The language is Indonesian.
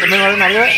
Temen kali nari we.